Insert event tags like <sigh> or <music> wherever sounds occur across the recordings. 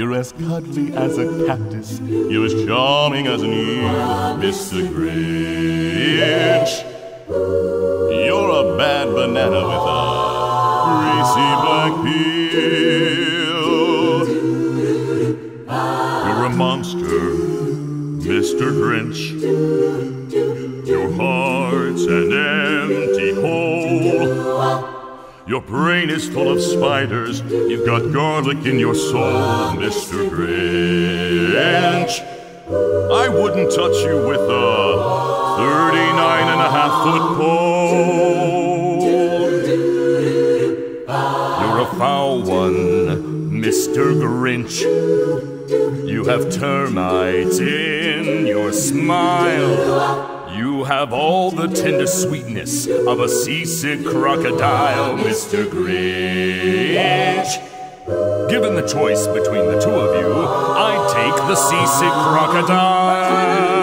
You're as cuddly as a cactus. You're as charming as an eel, Mr. Grinch. You're a bad banana with a greasy black peel. You're a monster, Mr. Grinch. Your heart's an hole. Your brain is full of spiders. You've got garlic in your soul, Mr. Grinch. I wouldn't touch you with a 39 and a half foot pole. You're a foul one, Mr. Grinch. You have termites in your smile. You have all the tender sweetness of a seasick crocodile, Mr. Grinch. Given the choice between the two of you, I'd take the seasick crocodile.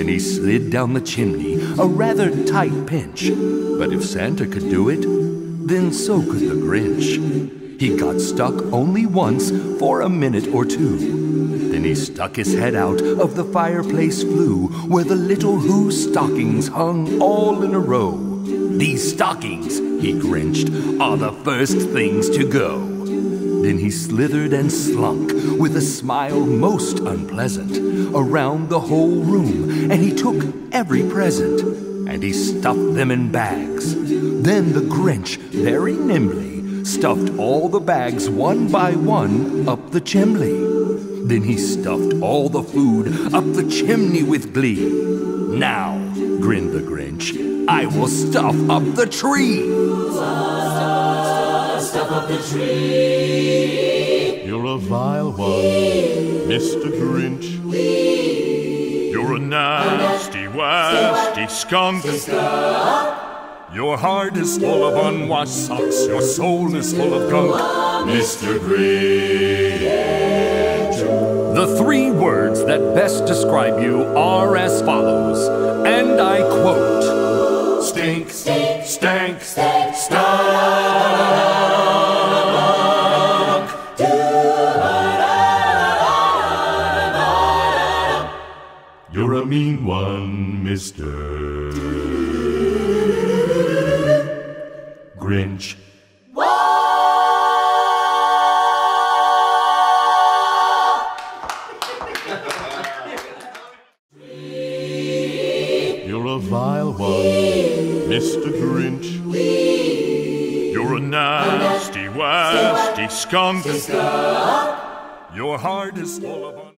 Then he slid down the chimney, a rather tight pinch. But if Santa could do it, then so could the Grinch. He got stuck only once for a minute or two. Then he stuck his head out of the fireplace flue where the little Who stockings hung all in a row. These stockings, he grinched, are the first things to go. Then he slithered and slunk with a smile most unpleasant around the whole room, and he took every present and he stuffed them in bags. Then the Grinch, very nimbly, stuffed all the bags one by one up the chimney. Then he stuffed all the food up the chimney with glee. Now, grinned the Grinch, I will stuff up the tree. The tree. You're a vile one, Mr. Grinch. You're a nasty, wasty skunk. Your heart is full of unwashed socks. Your soul is full of gunk, Mr. Grinch. The three words that best describe you are as follows, and I quote Stink, Stink, stank, stank, stunk. Mr. Grinch. <laughs> You're a vile one, Mr. Grinch. You're a nasty, wasty skunk. Your heart is full of.